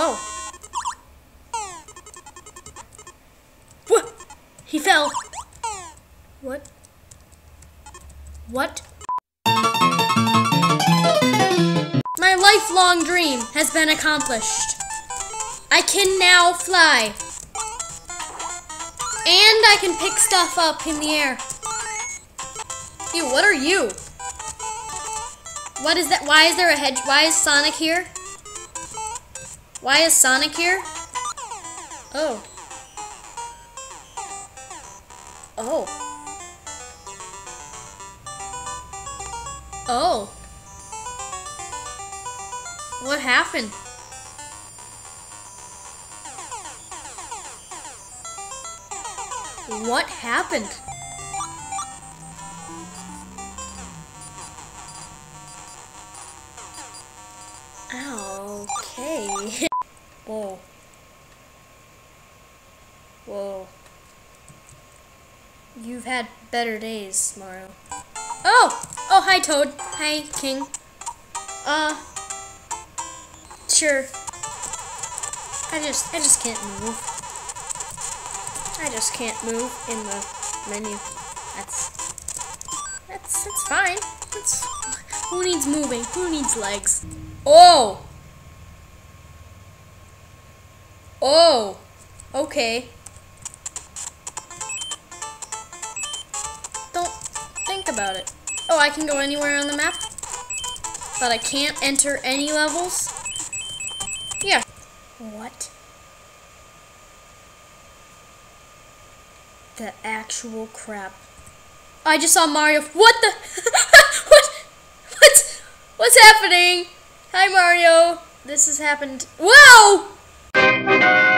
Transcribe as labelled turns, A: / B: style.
A: Oh. What? He fell. What? What? My lifelong dream has been accomplished. I can now fly. And I can pick stuff up in the air. Ew, what are you? What is that? Why is there a hedge? Why is Sonic here? Why is Sonic here? Oh. Oh. Oh. What happened? What happened? Okay. Whoa. Whoa. You've had better days, Mario. Oh! Oh, hi, Toad. Hi, King. Uh, sure. I just, I just can't move. I just can't move in the menu. That's, that's, that's fine. That's, who needs moving? Who needs legs? Oh! Oh! Okay. Don't think about it. Oh, I can go anywhere on the map? But I can't enter any levels? Yeah. What? The actual crap. I just saw Mario. What the? what? What? What's happening? Hi, Mario. This has happened. Whoa! Thank you.